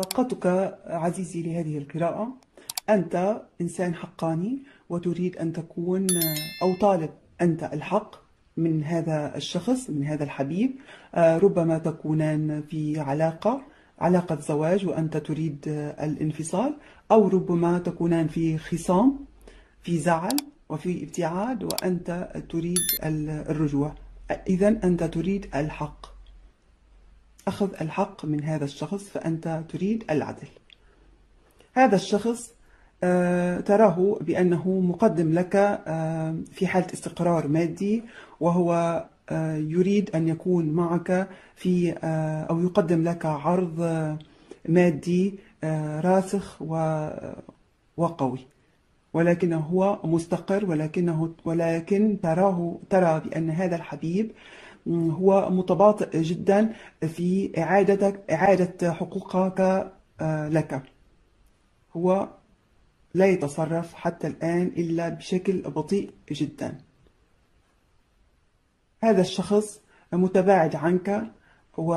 طاقتك عزيزي لهذه القراءة. أنت إنسان حقاني وتريد أن تكون أو طالب أنت الحق من هذا الشخص من هذا الحبيب. ربما تكونان في علاقة علاقة زواج وأنت تريد الانفصال أو ربما تكونان في خصام في زعل وفي ابتعاد وأنت تريد الرجوع إذا أنت تريد الحق. أخذ الحق من هذا الشخص فأنت تريد العدل. هذا الشخص آه، تراه بأنه مقدم لك آه، في حالة استقرار مادي وهو آه، يريد أن يكون معك في أو يقدم لك عرض مادي راسخ وقوي. ولكنه هو مستقر ولكنه ولكن تراه ترى بأن هذا الحبيب هو متباطئ جدا في إعادة إعادة حقوقك آه، لك. هو لا يتصرف حتى الآن إلا بشكل بطيء جدا. هذا الشخص متباعد عنك و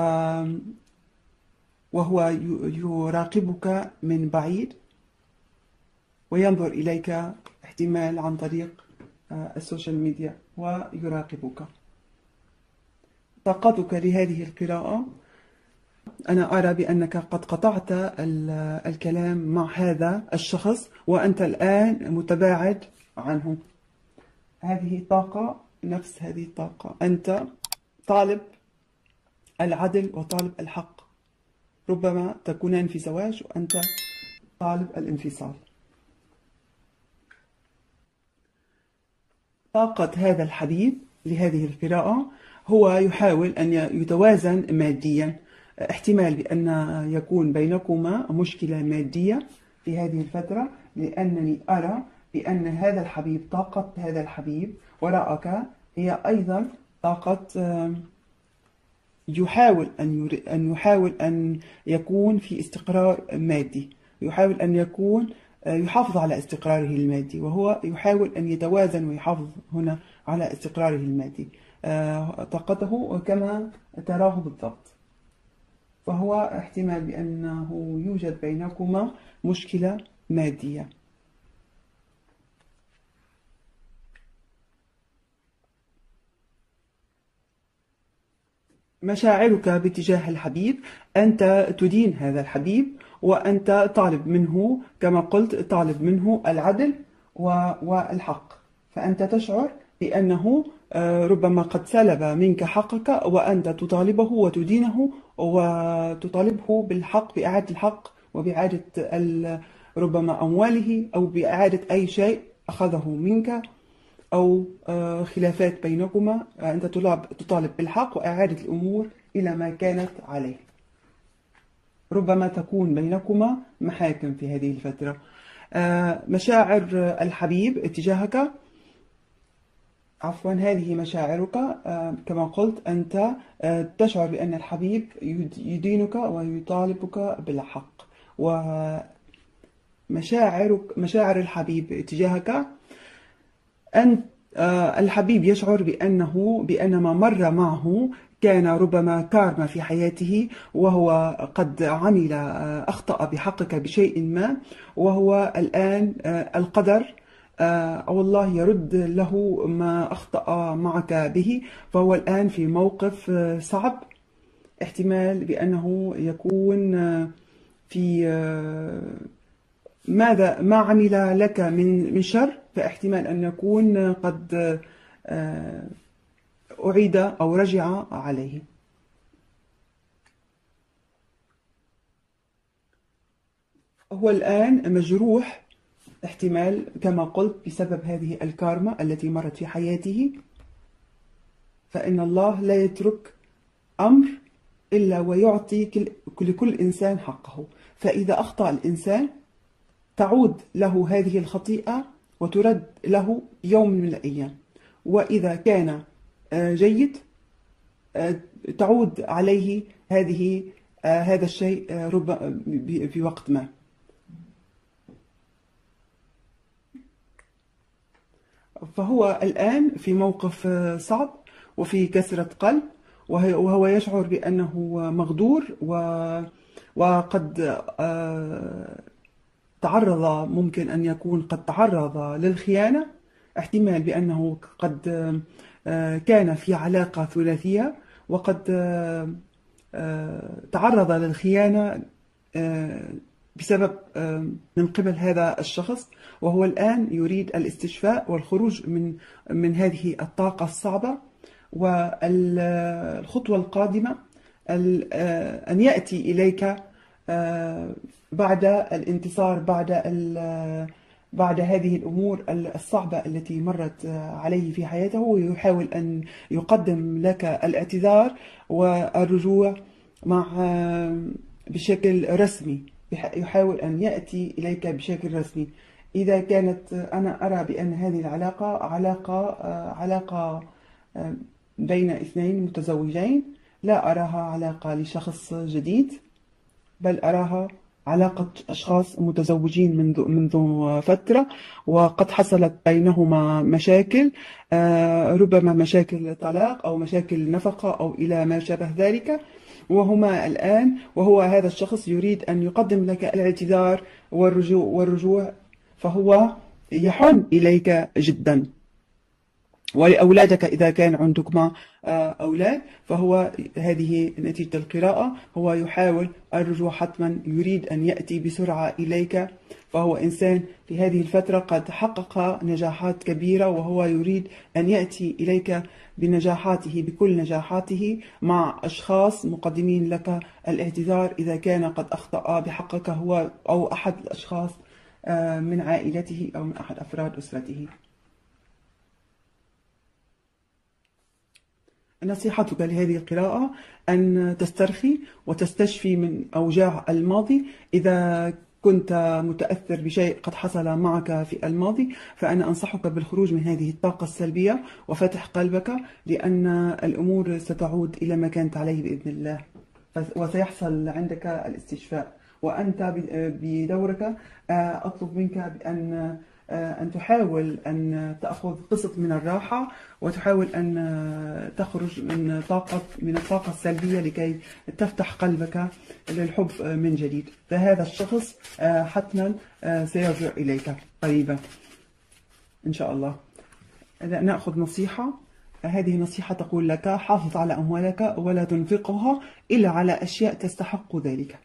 وهو يراقبك من بعيد وينظر إليك احتمال عن طريق آه، السوشيال ميديا ويراقبك. طاقتك لهذه القراءة. أنا أرى بأنك قد قطعت الكلام مع هذا الشخص وأنت الآن متباعد عنه. هذه طاقة نفس هذه الطاقة. أنت طالب العدل وطالب الحق. ربما تكونان في زواج وأنت طالب الانفصال. طاقة هذا الحبيب لهذه القراءة. هو يحاول أن يتوازن ماديا. احتمال بأن يكون بينكما مشكلة مادية في هذه الفترة لأنني أرى بأن هذا الحبيب طاقة هذا الحبيب وراءك هي أيضا طاقة يحاول أن أن يحاول أن يكون في استقرار مادي يحاول أن يكون يحافظ على استقراره المادي وهو يحاول أن يتوازن ويحافظ هنا على استقراره المادي. آه، طاقته كما تراه بالضبط. فهو احتمال بأنه يوجد بينكما مشكلة مادية. مشاعرك باتجاه الحبيب أنت تدين هذا الحبيب وأنت طالب منه كما قلت طالب منه العدل والحق. فأنت تشعر بأنه آه، ربما قد سلب منك حقك وأنت تطالبه وتدينه وتطالبه بالحق بإعادة الحق وبإعادة ربما أمواله أو بإعادة أي شيء أخذه منك أو آه، خلافات بينكما. آه، أنت تطالب بالحق وإعادة الأمور إلى ما كانت عليه. ربما تكون بينكما محاكم في هذه الفترة. مشاعر الحبيب اتجاهك عفوا هذه مشاعرك آه، كما قلت أنت آه، تشعر بأن الحبيب يدينك ويطالبك بالحق. ومشاعرك مشاعر الحبيب تجاهك أن آه، الحبيب يشعر بأنه بأن ما مر معه كان ربما كارما في حياته وهو قد عمل أخطأ بحقك بشيء ما وهو الآن القدر أو الله يرد له ما أخطأ معك به. فهو الآن في موقف آه، صعب. احتمال بأنه يكون آه، في ماذا ما عمل لك من من شر. فاحتمال أن يكون قد أعيد أو رجع عليه. هو الآن مجروح احتمال كما قلت بسبب هذه الكارما التي مرت في حياته فإن الله لا يترك أمر إلا ويعطي لكل إنسان حقه. فإذا أخطأ الإنسان تعود له هذه الخطيئة وترد له يوم من الأيام. وإذا كان آه، جيد آه، تعود عليه هذه آه، هذا الشيء في وقت ما. فهو الآن في موقف صعب وفي كسرة قلب وهو يشعر بأنه مغدور وقد تعرض ممكن أن يكون قد تعرض للخيانة احتمال بأنه قد كان في علاقة ثلاثية وقد تعرض للخيانة بسبب من قبل هذا الشخص وهو الآن يريد الاستشفاء والخروج من من هذه الطاقة الصعبة. والخطوة القادمة أن يأتي إليك بعد الانتصار بعد بعد هذه الأمور الصعبة التي مرت عليه في حياته. ويحاول أن يقدم لك الاعتذار والرجوع مع بشكل رسمي. يحاول أن يأتي إليك بشكل رسمي. إذا كانت أنا أرى بأن هذه العلاقة علاقة علاقة بين اثنين متزوجين. لا أراها علاقة لشخص جديد بل أراها علاقة أشخاص متزوجين منذ منذ فترة وقد حصلت بينهما مشاكل ربما مشاكل طلاق أو مشاكل نفقة أو إلى ما شابه ذلك. وهما الآن وهو هذا الشخص يريد أن يقدم لك الاعتذار والرجوع, والرجوع فهو يحن إليك جدا. ولأولادك إذا كان عندكما آه، أولاد فهو هذه نتيجة القراءة هو يحاول الرجوع حتما يريد أن يأتي بسرعة إليك فهو إنسان في هذه الفترة قد حقق نجاحات كبيرة وهو يريد أن يأتي إليك بنجاحاته بكل نجاحاته مع أشخاص مقدمين لك الاعتذار إذا كان قد أخطأ بحقك هو أو أحد الأشخاص آه، من عائلته أو من أحد أفراد أسرته. نصيحتك لهذه القراءة أن تسترخي وتستشفي من أوجاع الماضي. إذا كنت متأثر بشيء قد حصل معك في الماضي فأنا أنصحك بالخروج من هذه الطاقة السلبية وفتح قلبك لأن الأمور ستعود إلى ما كانت عليه بإذن الله. وسيحصل عندك الاستشفاء. وأنت بدورك أطلب منك بأن أن تحاول أن تأخذ قسط من الراحة وتحاول أن تخرج من طاقة من الطاقة السلبية لكي تفتح قلبك للحب من جديد. فهذا الشخص آه، حتما آه، سيرجع إليك قريبا. إن شاء الله. نأخذ نصيحة. هذه نصيحة تقول لك حافظ على أموالك ولا تنفقها إلا على أشياء تستحق ذلك.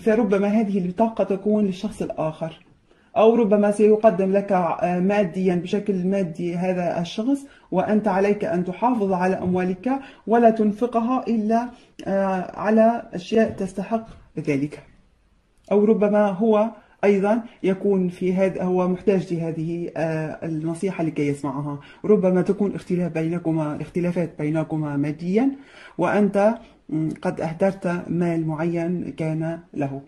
فربما هذه البطاقة تكون للشخص الآخر. أو ربما سيقدم لك آه، ماديا بشكل مادي هذا الشخص وأنت عليك أن تحافظ على أموالك ولا تنفقها إلا آه، على أشياء تستحق ذلك. أو ربما هو أيضا يكون في هذا هو محتاج لهذه آه، النصيحة لكي يسمعها. ربما تكون اختلاف بينكما اختلافات بينكما ماديا وأنت قد أهدرت مال معين كان له.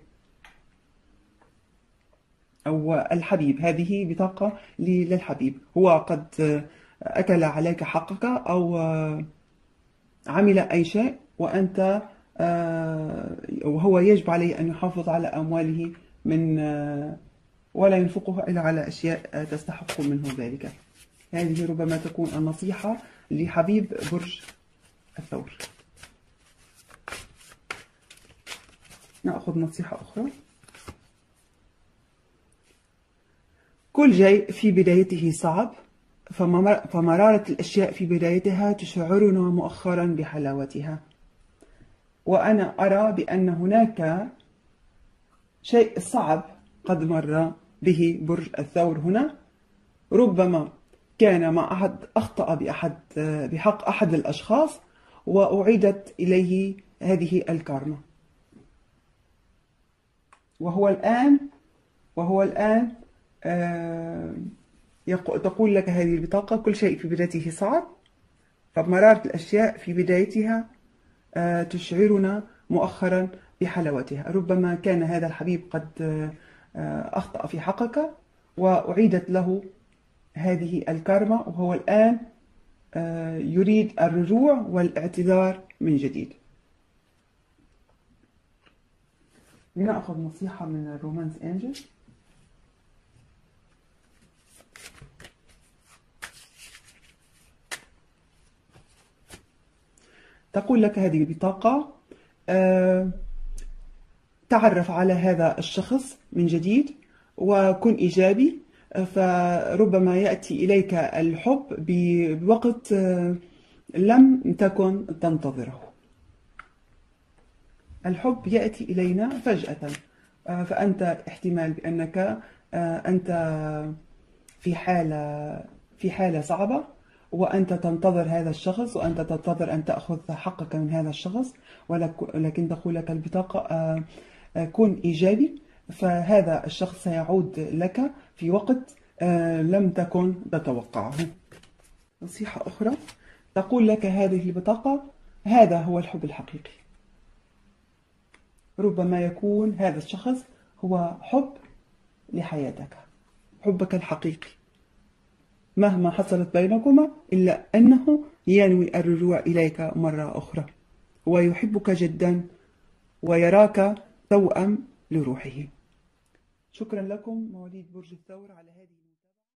أو الحبيب. هذه بطاقة للحبيب. هو قد أكل عليك حقك أو عمل أي شيء وأنت وهو يجب عليه أن يحافظ على أمواله من ولا ينفقها إلا على أشياء تستحق منه ذلك. هذه ربما تكون النصيحة لحبيب برج الثور. نأخذ نصيحة أخرى. كل شيء في بدايته صعب فمرارة الأشياء في بدايتها تشعرنا مؤخرا بحلاوتها. وأنا أرى بأن هناك شيء صعب قد مر به برج الثور هنا. ربما كان مع أحد أخطأ بأحد بحق أحد الأشخاص وأعيدت إليه هذه الكارما. وهو الآن وهو الآن تقول لك هذه البطاقة كل شيء في بدايته صعب فمرارة الأشياء في بدايتها آه، تشعرنا مؤخرا بحلاوتها. ربما كان هذا الحبيب قد آه، أخطأ في حقك وأعيدت له هذه الكارما وهو الآن يريد الرجوع والاعتذار من جديد. لنأخذ نصيحة من الرومانس أنجل. تقول لك هذه البطاقة آه، تعرف على هذا الشخص من جديد وكن إيجابي فربما يأتي إليك الحب بوقت لم تكن تنتظره. الحب يأتي إلينا فجأة فأنت احتمال بأنك أنت في حالة في حالة صعبة. وأنت تنتظر هذا الشخص وأنت تنتظر أن تأخذ حقك من هذا الشخص. ولكن تقول لك البطاقة كن إيجابي. فهذا الشخص سيعود لك في وقت لم تكن تتوقعه. نصيحة أخرى تقول لك هذه البطاقة هذا هو الحب الحقيقي. ربما يكون هذا الشخص هو حب لحياتك حبك الحقيقي. مهما حصلت بينكما إلا أنه ينوي الرجوع إليك مرة أخرى ويحبك جدا ويراك توأم لروحه. شكرا لكم مواليد برج الثور على هذه